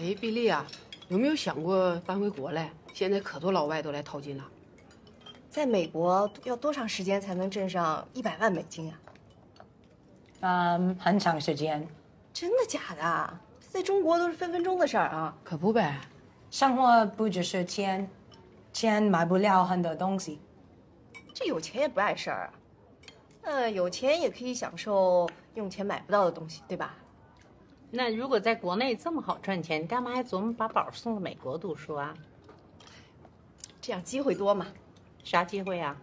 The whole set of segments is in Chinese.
哎，比利啊，有没有想过搬回国来？现在可多老外都来淘金了。在美国要多长时间才能挣上一百万美金啊？嗯，很长时间。真的假的？在中国都是分分钟的事儿啊！可不呗，生活不只是钱，钱买不了很多东西。这有钱也不碍事儿啊。呃，有钱也可以享受用钱买不到的东西，对吧？那如果在国内这么好赚钱，你干嘛还琢磨把宝送到美国读书啊？这样机会多嘛？啥机会啊？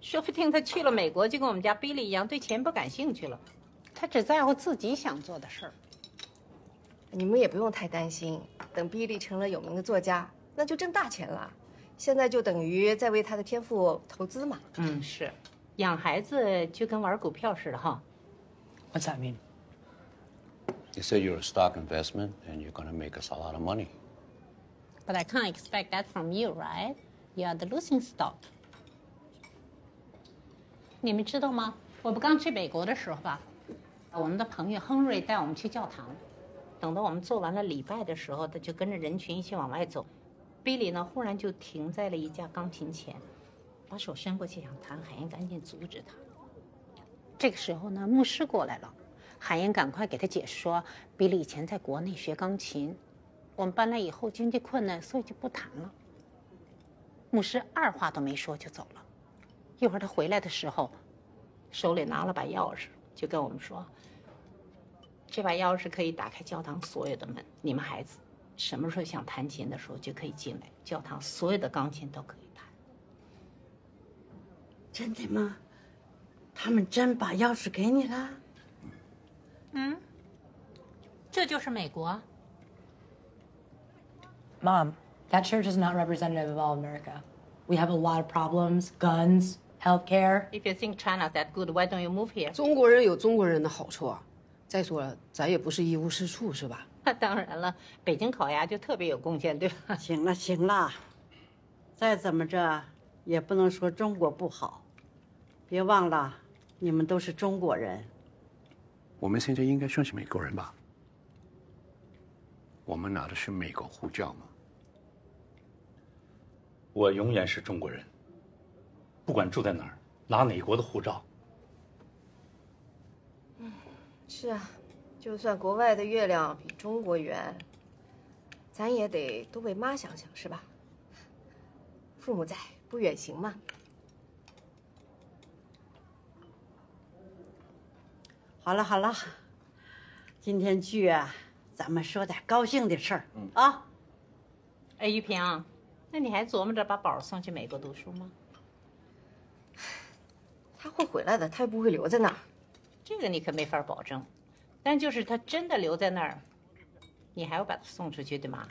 说不定他去了美国，就跟我们家 Billy 一样，对钱不感兴趣了。他只在乎自己想做的事儿。你们也不用太担心，等 Billy 成了有名的作家，那就挣大钱了。现在就等于在为他的天赋投资嘛。嗯，是，养孩子就跟玩股票似的哈。What's that mean? You say you're a stock investment and you're going to make us a lot of money. But I can't expect that from you, right? You are the losing stock. 你们知道吗？我不刚去美国的时候吧，我们的朋友亨瑞带我们去教堂。等到我们做完了礼拜的时候，他就跟着人群一起往外走。比利呢，忽然就停在了一架钢琴前，把手伸过去想弹，海燕赶紧阻止他。这个时候呢，牧师过来了， 海燕赶快给他解释说，比利以前在国内学钢琴，我们搬来以后经济困难，所以就不弹了。牧师二话都没说就走了。一会儿他回来的时候，手里拿了把钥匙，就跟我们说：“这把钥匙可以打开教堂所有的门，你们孩子什么时候想弹琴的时候就可以进来，教堂所有的钢琴都可以弹。真的吗？他们真把钥匙给你了？嗯，这就是美国。Mom, that church is not representative of all America. We have a lot of problems guns, healthcare. If you think China's that good, why don't you move here？中国人有中国人的好处啊。再说了，咱也不是一无是处，是吧？那当然了，北京烤鸭就特别有贡献，对吧？行了行了，再怎么着也不能说中国不好。别忘了，你们都是中国人。我们现在应该算是美国人吧？我们拿的是美国护照吗？我永远是中国人，不管住在哪儿，拿哪国的护照。嗯是啊，就算国外的月亮比中国圆，咱也得多为妈想想，是吧？父母在，不远行嘛。好了好了，今天聚啊，咱们说点高兴的事儿、啊。哎，玉萍，那你还琢磨着把宝送去美国读书吗？他会回来的，他又不会留在那儿。这个你可没法保证。但就是他真的留在那儿，你还要把他送出去，对吗？